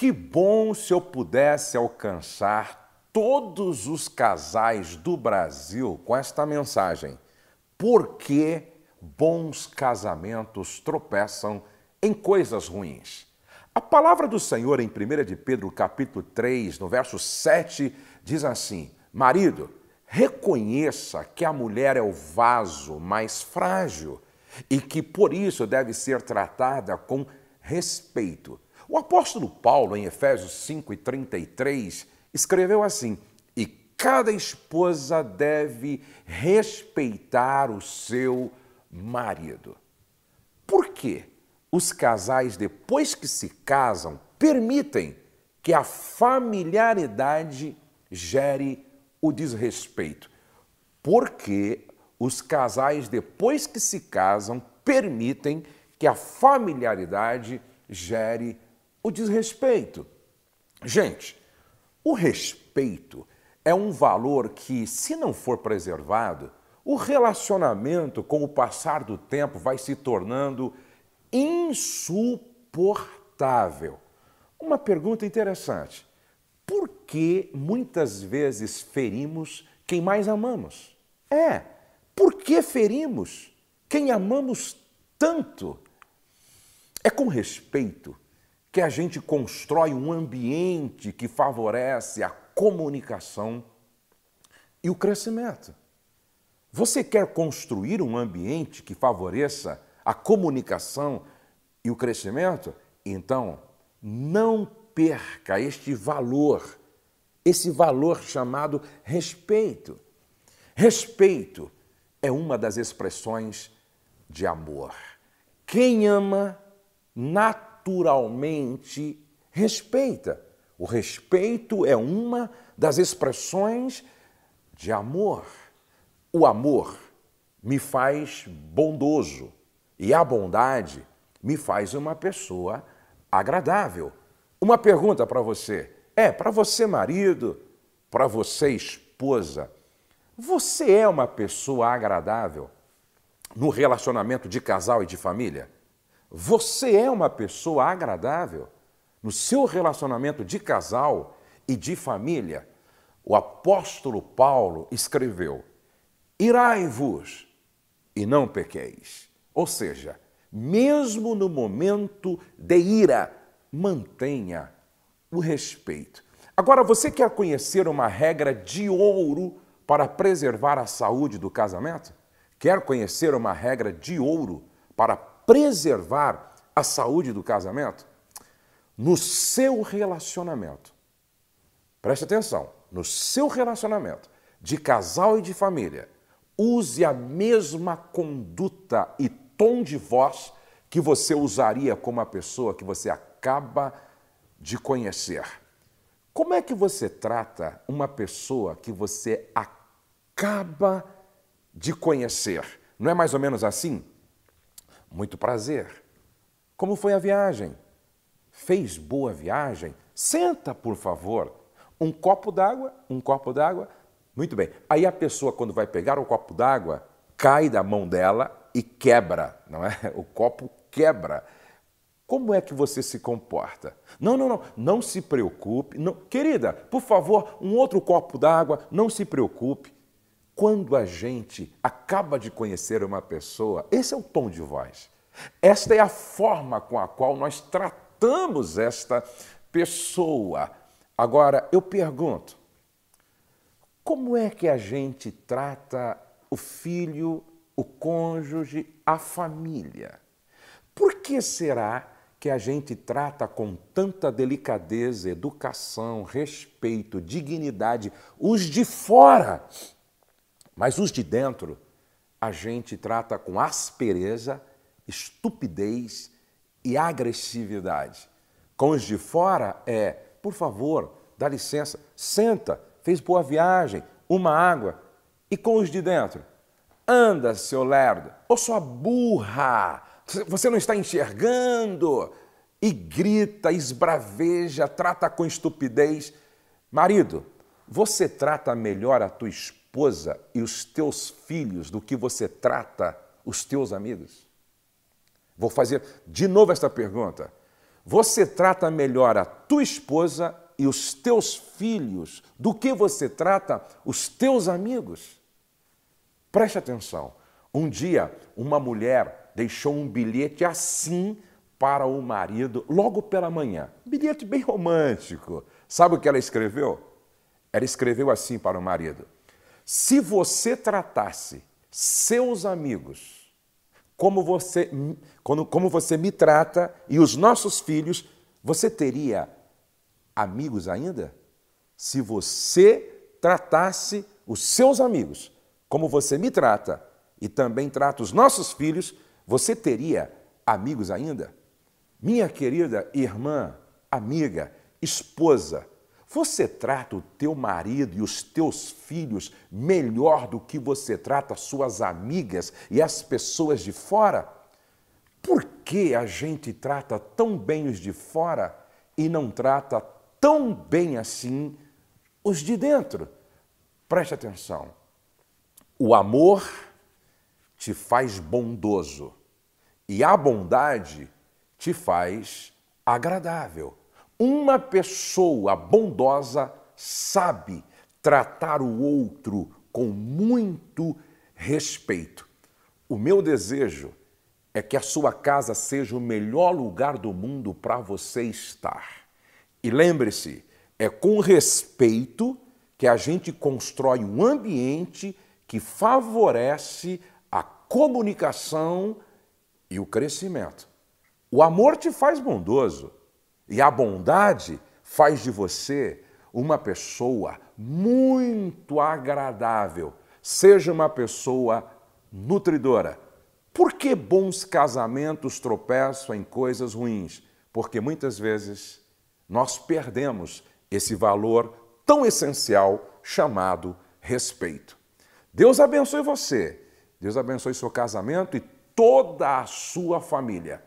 Que bom se eu pudesse alcançar todos os casais do Brasil com esta mensagem. Por que bons casamentos tropeçam em coisas ruins? A palavra do Senhor em 1 de Pedro, capítulo 3, no verso 7, diz assim: Marido, reconheça que a mulher é o vaso mais frágil e que por isso deve ser tratada com respeito. O apóstolo Paulo, em Efésios 5 e 33, escreveu assim: E cada esposa deve respeitar o seu marido. Por quê? Os casais, depois que se casam, permitem que a familiaridade gere o desrespeito. Porque os casais, depois que se casam, permitem que a familiaridade gere o desrespeito. Gente, o respeito é um valor que, se não for preservado, o relacionamento, com o passar do tempo, vai se tornando insuportável. Uma pergunta interessante: por que muitas vezes ferimos quem mais amamos? É, por que ferimos quem amamos tanto? É com respeito que a gente constrói um ambiente que favorece a comunicação e o crescimento. Você quer construir um ambiente que favoreça a comunicação e o crescimento? Então, não perca este valor, esse valor chamado respeito. Respeito é uma das expressões de amor. Quem ama, naturalmente respeita. O respeito é uma das expressões de amor. O amor me faz bondoso e a bondade me faz uma pessoa agradável. Uma pergunta para você: é para você, marido, para você, esposa, você é uma pessoa agradável no relacionamento de casal e de família? Você é uma pessoa agradável no seu relacionamento de casal e de família? O apóstolo Paulo escreveu: Irai-vos e não pequeis. Ou seja, mesmo no momento de ira, mantenha o respeito. Agora, você quer conhecer uma regra de ouro para preservar a saúde do casamento? Quer conhecer uma regra de ouro para preservar a saúde do casamento? No seu relacionamento, preste atenção, no seu relacionamento de casal e de família, use a mesma conduta e tom de voz que você usaria com uma pessoa que você acaba de conhecer. Como é que você trata uma pessoa que você acaba de conhecer? Não é mais ou menos assim? Muito prazer. Como foi a viagem? Fez boa viagem? Senta, por favor. Um copo d'água, um copo d'água muito bem. Aí a pessoa, quando vai pegar o copo d'água, cai da mão dela e quebra, não é? O copo quebra. Como é que você se comporta? Não, não, não, não se preocupe. Não. Querida, por favor, um outro copo d'água, não se preocupe. Quando a gente acaba de conhecer uma pessoa, esse é o tom de voz. Esta é a forma com a qual nós tratamos esta pessoa. Agora, eu pergunto: como é que a gente trata o filho, o cônjuge, a família? Por que será que a gente trata com tanta delicadeza, educação, respeito, dignidade os de fora, mas os de dentro a gente trata com aspereza, estupidez e agressividade? Com os de fora é, por favor, dá licença, senta, fez boa viagem, uma água. E com os de dentro? Anda, seu lerdo, ou sua burra, você não está enxergando? E grita, esbraveja, trata com estupidez. Marido, você trata melhor a tua esposa e os teus filhos do que você trata os teus amigos? Vou fazer de novo esta pergunta. você trata melhor a tua esposa e os teus filhos do que você trata os teus amigos? Preste atenção. Um dia, uma mulher deixou um bilhete assim para o marido, logo pela manhã. Bilhete bem romântico. Sabe o que ela escreveu? Ela escreveu assim para o marido: Se você tratasse seus amigos como você, como você me trata e os nossos filhos, você teria amigos ainda? Se você tratasse os seus amigos como você me trata e também trata os nossos filhos, você teria amigos ainda? Minha querida irmã, amiga, esposa, você trata o teu marido e os teus filhos melhor do que você trata suas amigas e as pessoas de fora? Por que a gente trata tão bem os de fora e não trata tão bem assim os de dentro? Preste atenção. O amor te faz bondoso e a bondade te faz agradável. Uma pessoa bondosa sabe tratar o outro com muito respeito. O meu desejo é que a sua casa seja o melhor lugar do mundo para você estar. E lembre-se, é com respeito que a gente constrói um ambiente que favorece a comunicação e o crescimento. O amor te faz bondoso. E a bondade faz de você uma pessoa muito agradável. Seja uma pessoa nutridora. Por que bons casamentos tropeçam em coisas ruins? Porque muitas vezes nós perdemos esse valor tão essencial chamado respeito. Deus abençoe você, Deus abençoe seu casamento e toda a sua família.